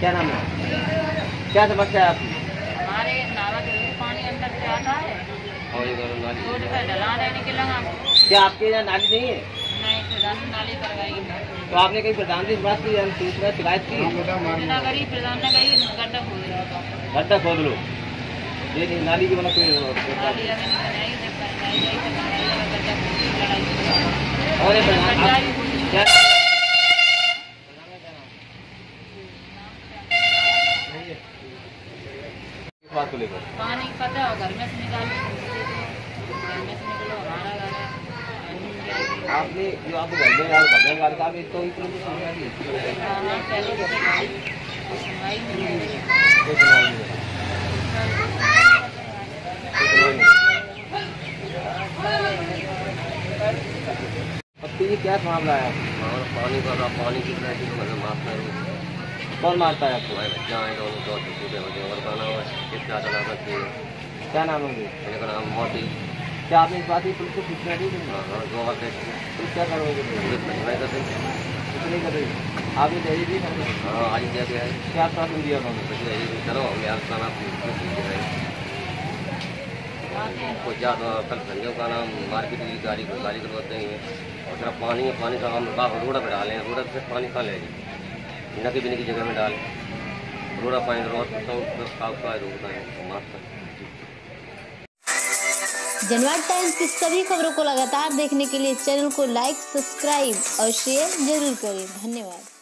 क्या नाम है? क्या समस्या है आपकी? हमारे नाला के पानी अंदर से आता है। और ढला रहने के लगा क्या आपके यहाँ नाली नहीं है? नाली तो आपने कहीं प्रधान से इस बात की हम सूचना शिकायत की? गरीब प्रधान ने गई गड्ढा खोद रहा गड्ढा खोद लो। ये नहीं नाली की मतलब कोई नाली अभी नहीं बनाई जब बनाई गई तो बनाई है गड्ढा खोद के लड़ाई और ये प्रधान गड्ढा आप- भी खोद क्या इस बात को लेकर। पानी पता हो घर में से निकालो। घर में से निकलो हमारा घर है। आपने जो आपको घर में यार घर में गाड़ का भी तो इतनी तो सुनना नहीं हाँ, पहले सुनवाई नहीं हो रही है। कोई सुनवाई नहीं है। कोई सुनवाई नहीं अब तो ये क्या मामला है? और पानी का पानी कितना है मतलब माफ़ करो कौन मारता है आपको भाई बच्चा है दोनों दो और का नाम है कितना चला बच्चे क्या नाम है मेरे का नाम मोती क्या आपने इस बात की पुलिस को सूचना दी थी? हाँ हाँ दो बार पुलिस क्या करोगे पुलिस नहीं करते कुछ नहीं कर रही आपने दे दी हाँ आज क्या क्या है क्या शासन दिया उन्होंने कुछ करो हम यार का नाम कुछ ज़्यादा कल संजय का नाम मार्केट की गाड़ी गाड़ी करवाते हैं और सिर्फ़ पानी है पानी का हम बाप रोड पे डालें रोड से पानी कहाँ ले जाए नदी बिने की जगह में डाल रोड़ा पानी रोड तो है जनवाद टाइम्स की सभी खबरों को लगातार देखने के लिए चैनल को लाइक, सब्सक्राइब और शेयर ज़रूर करें। धन्यवाद।